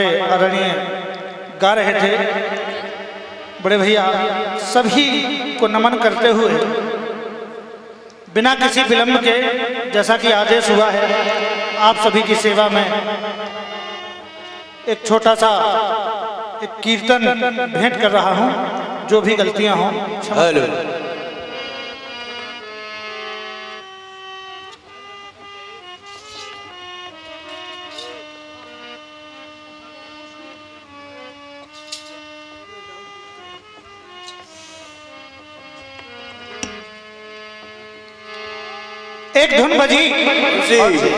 हमारे आदरणीय गा रहे थे। बड़े भैया सभी को नमन करते हुए बिना किसी विलंब के जैसा कि आदेश हुआ है आप सभी की सेवा में एक छोटा सा एक कीर्तन भेंट कर रहा हूँ जो भी गलतियाँ हों हेलो एक धुन बजी। जी।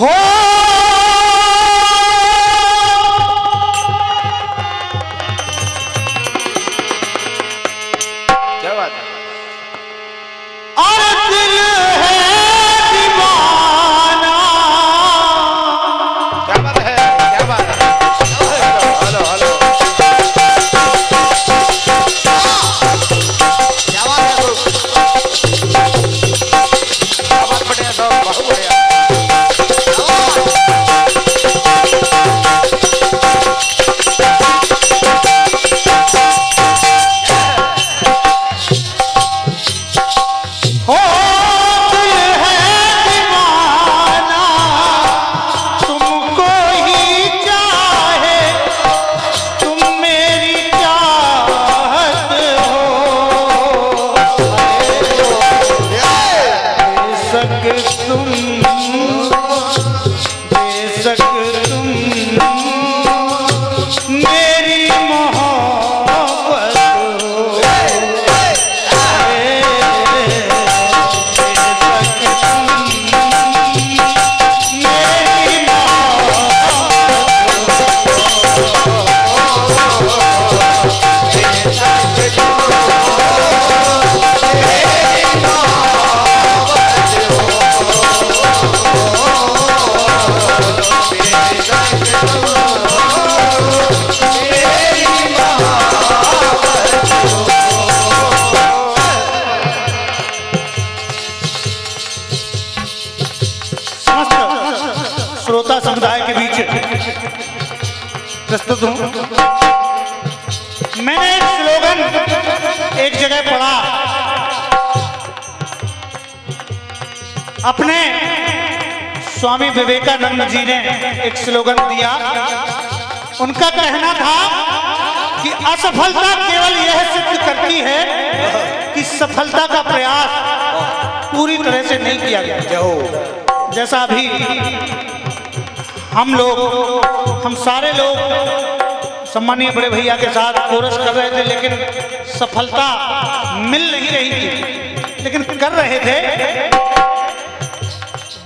हो हो श्रोता समुदाय के बीच। प्रस्तुत हूँ। मैंने एक स्लोगन एक जगह पढ़ा। अपने स्वामी विवेकानंद जी ने एक स्लोगन दिया। उनका कहना था कि असफलता केवल यह सिद्ध करती है कि सफलता का प्रयास पूरी तरह से नहीं किया गया। जैसा अभी हम लोग, हम सारे लोग सम्मानीय बड़े भैया के साथ कोरस कर रहे थे, लेकिन सफलता मिल नहीं रही थी। लेकिन कर रहे थे।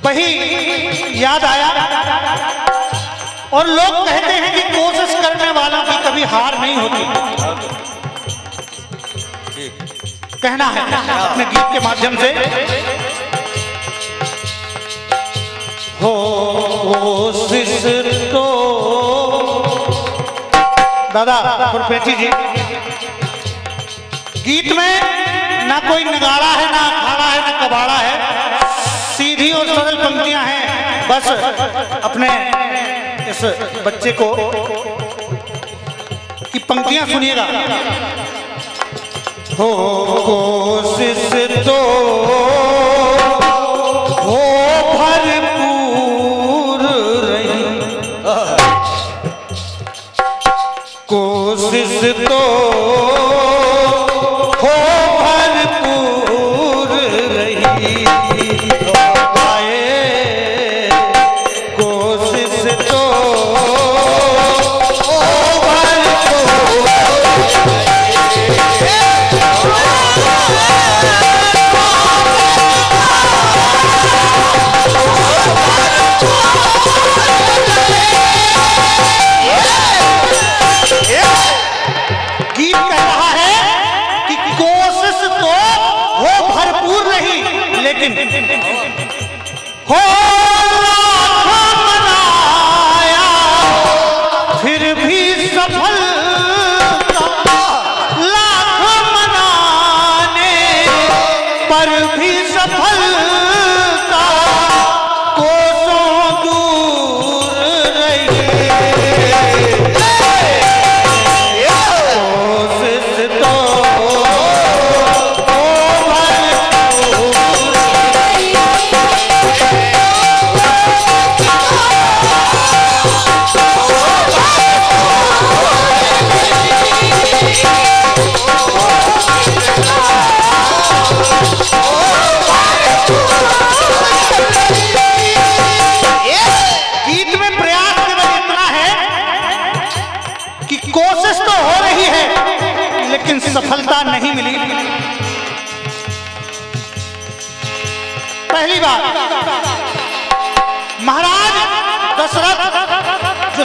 वही याद आया। और लोग कहते हैं कि कोशिश करने वालों की कभी हार नहीं होती। कहना है अपने गीत के माध्यम से। हो तो दादा जी। गीत में ना कोई नगाड़ा है, ना अखाड़ा है, ना कबाड़ा है। सीधी और सरल पंक्तियाँ हैं। बस अपने इस बच्चे को की पंक्तियाँ सुनिएगा। हो कोशिश तो।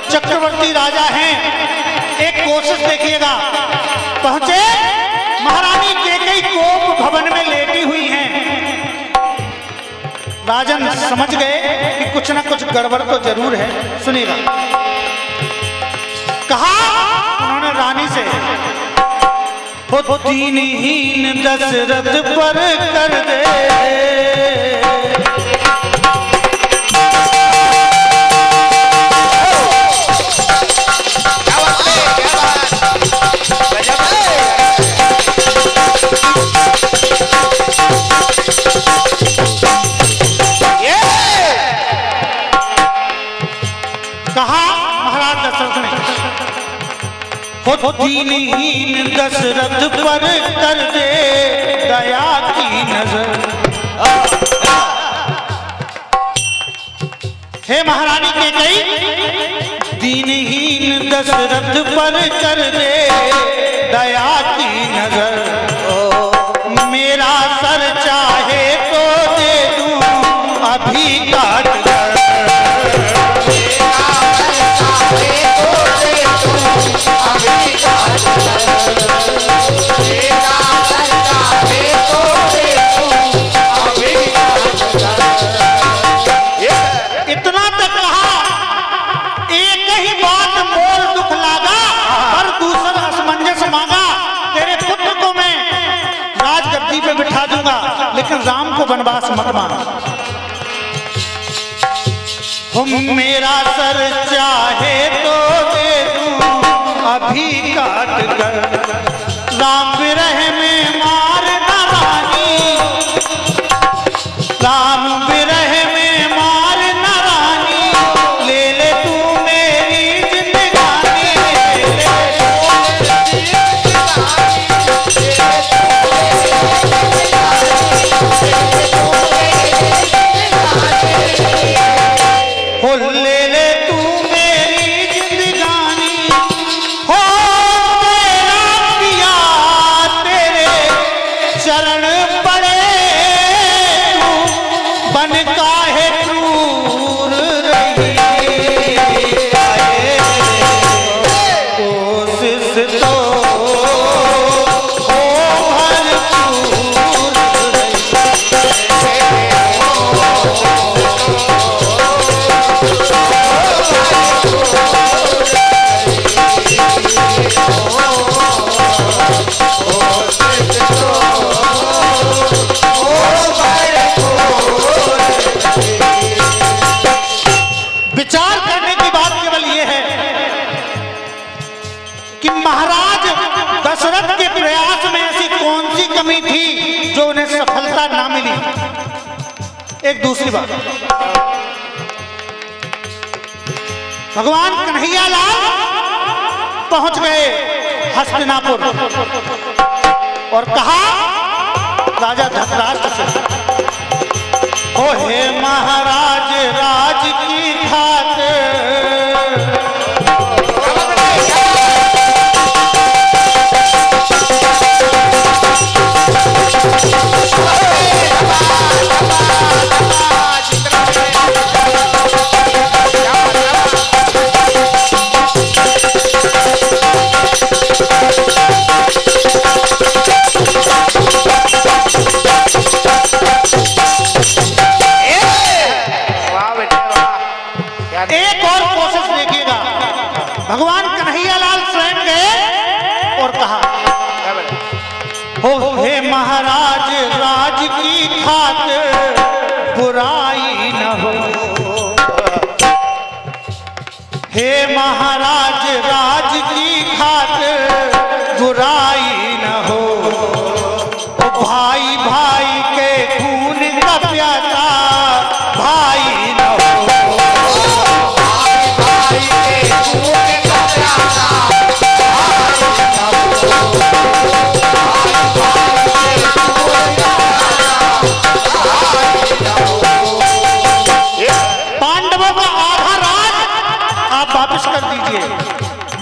चक्रवर्ती राजा हैं। एक कोशिश देखिएगा। पहुँचे। महारानी के कई कोप भवन में लेटी हुई हैं। राजन समझ गए कि कुछ ना कुछ गड़बड़ तो ज़रूर है। सुनिएगा। कहा उन्होंने रानी से हो दीनहीन दशरथ पर कर दे। कहा महाराज दशरथ ने। हो दीनहीन दशरथ पर कर दे दया की नज़र। हे महारानी के गई दीनहीन दशरथ पर कर दे दया की नज़र। वनवास मत मांग हम मेरा सर चाहे तो दे दूँ अभी काट कर भगवान कन्हैया लाल पहुँच गए हस्तिनापुर और कहा, राजा धतराष्ट्र से ओ हे महाराज, राज की खातिर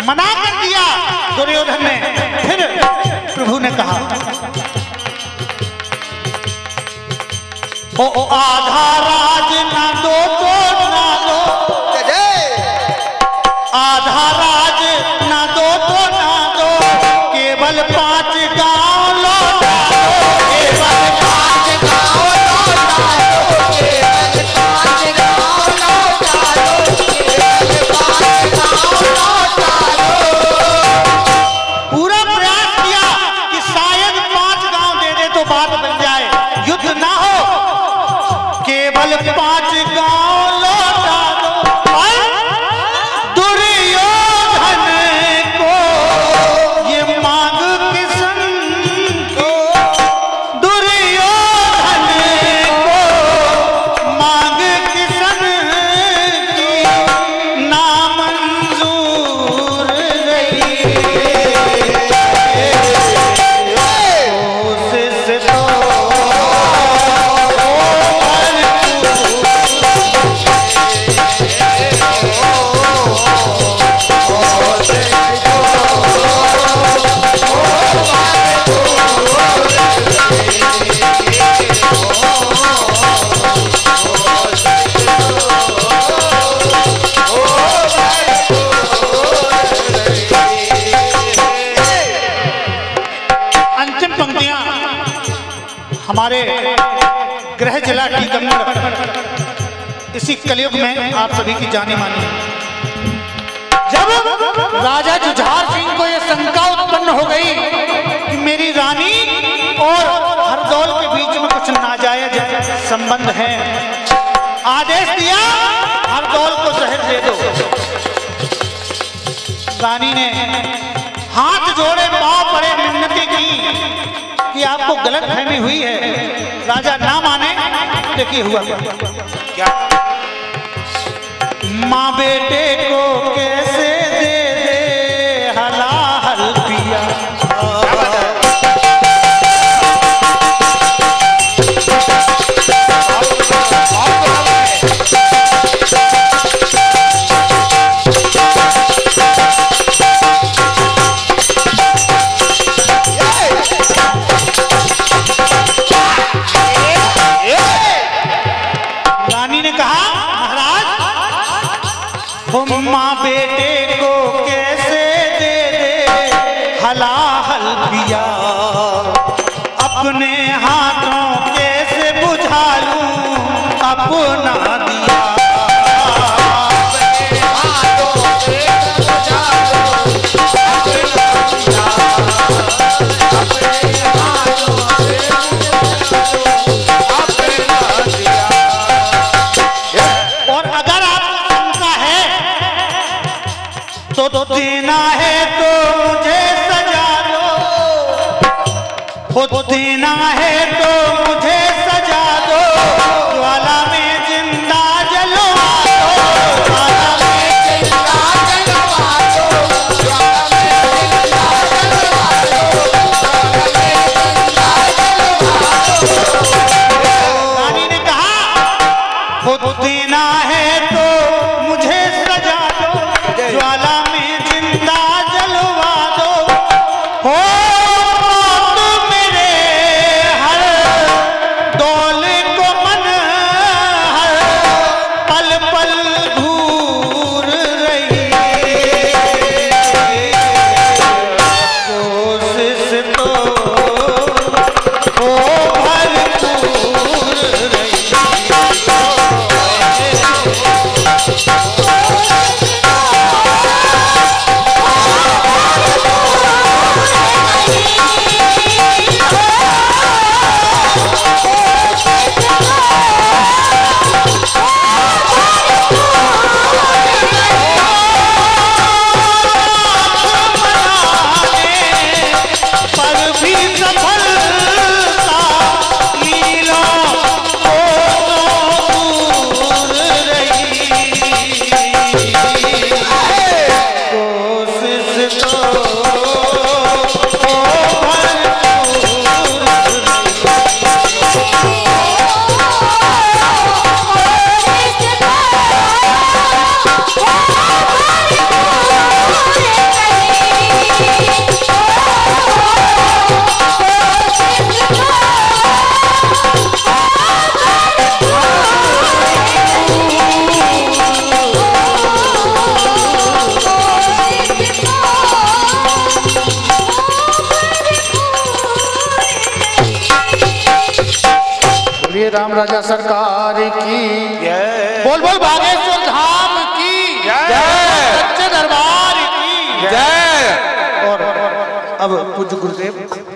मना कर दिया दुर्योधन ने। फिर प्रभु ने कहा ओ, ओ आधा राज ना दो तो इसी कलयुग में आप सभी की जाने मानी। जब राजा जुझार सिंह को यह शंका उत्पन्न हो गई कि मेरी रानी और हरदौल के बीच में कुछ नाजायज संबंध है, आदेश दिया, हरदौल को जहर दे दो। रानी ने हाथ जोड़े पाँव पड़े मिन्नती की कि आपको गलत फहमी हुई है। राजा ना माने, देखिए हुआ क्या। माँ बेटे को कैसे राजा सरकार की। बोल बोल बागेश्वर धाम की। जय। सच्चे दरबार की। जय। और अब पूज्य गुरुदेव